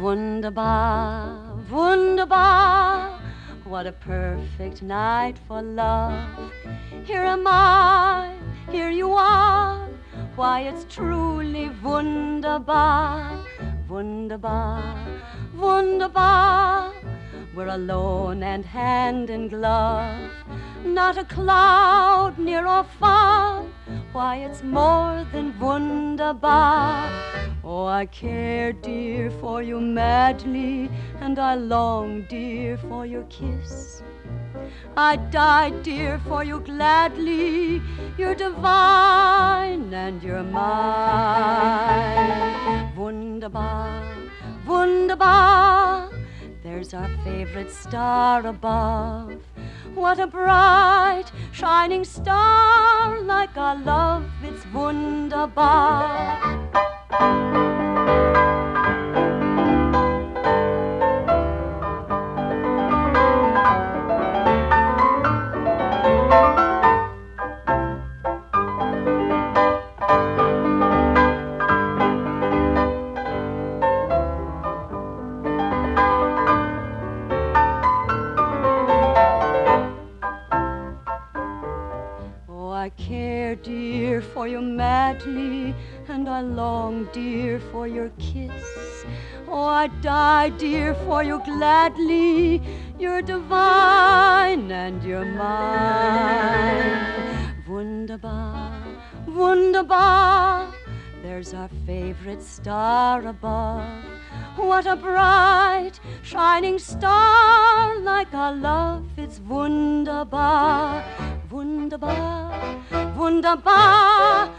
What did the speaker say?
Wunderbar, wunderbar, what a perfect night for love. Here am I, here you are, why it's truly wunderbar, wunderbar, wunderbar. We're alone and hand in glove, not a cloud near or far. Why, it's more than wunderbar. Oh, I care, dear, for you madly, and I long, dear, for your kiss. I'd die, dear, for you gladly. You're divine and you're mine. Wunderbar, wunderbar. There's our favorite star above. What a bright, shining star, like our love, it's wunderbar. I care, dear, for you madly, and I long, dear, for your kiss. Oh, I die, dear, for you gladly. You're divine and you're mine. Wunderbar, wunderbar. There's our favorite star above. What a bright, shining star, like our love, it's wunderbar, wunderbar, wunderbar